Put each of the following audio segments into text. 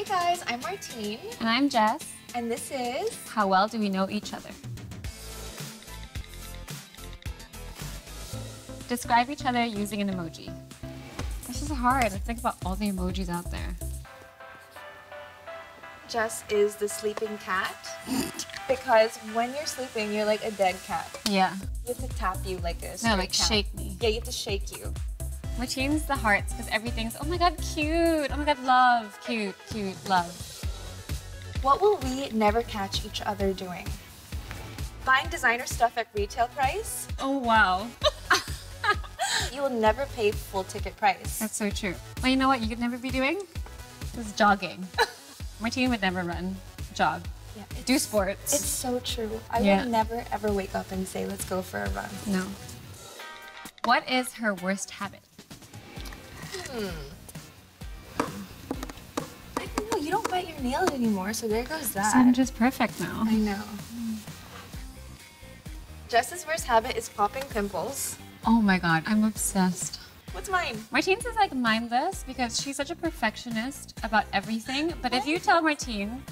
Hey guys, I'm Martine, And I'm Jess. and this is How well do we know each other? Describe each other using an emoji. This is hard. Let's think about all the emojis out there. Jess is the sleeping cat because when you're sleeping, you're like a dead cat. Yeah. You have to tap you like this. No, stray like cat. shake me. Yeah, you have to shake you. Martine's the hearts because everything's, oh my god, cute. Oh my god, love. Cute, cute, love. What will we never catch each other doing? Buying designer stuff at retail price. Oh wow. You will never pay full ticket price. That's so true. Well, you know what you could never be doing? Is jogging. Martine would never run, jog, Yeah, do sports. It's so true. I Yeah. would never ever wake up and say, "Let's go for a run." No. What is her worst habit? I don't know. You don't bite your nails anymore, so there goes that. I'm just perfect now. I know. Jess's worst habit is popping pimples. Oh my god, I'm obsessed. What's mine? Martine's is like mindless because she's such a perfectionist about everything. But if you tell Martine,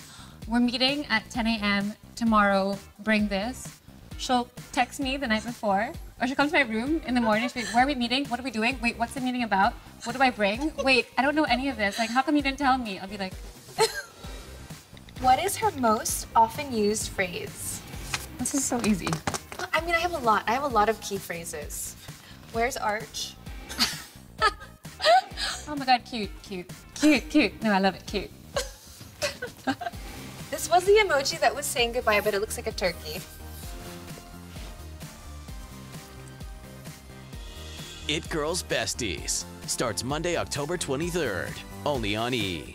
we're meeting at 10 a.m. tomorrow, bring this, she'll text me the night before. Or she'll come to my room in the morning. She'll be, where are we meeting? What are we doing? Wait, what's the meeting about? What do I bring? Wait, I don't know any of this. Like, how come you didn't tell me? I'll be like, What is her most often used phrase? this is so easy. I mean, I have a lot. I have a lot of key phrases. Where's Arch? Oh my god, cute, cute, cute, cute. No, I love it, cute. This was the emoji that was saying goodbye, but it looks like a turkey. It Girls Besties starts Monday, October 23rd, only on E!